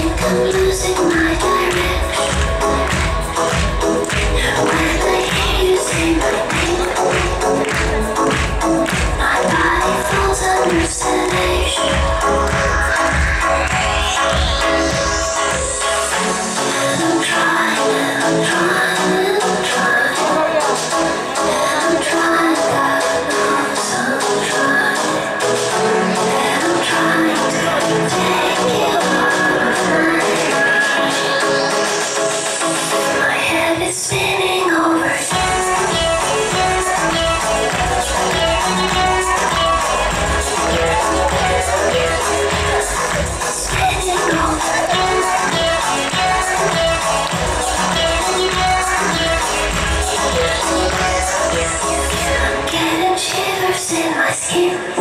think I'm losing my mind. I'm